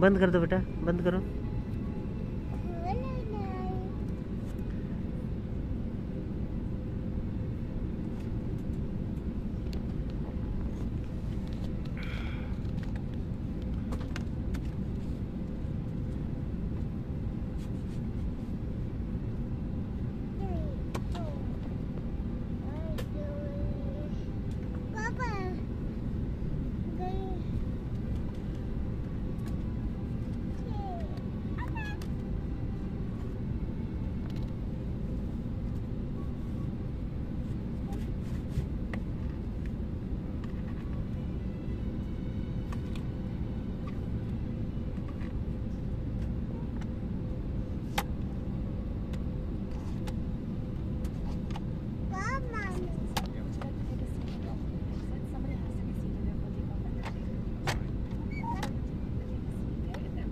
बंद कर दो बेटा बंद करो।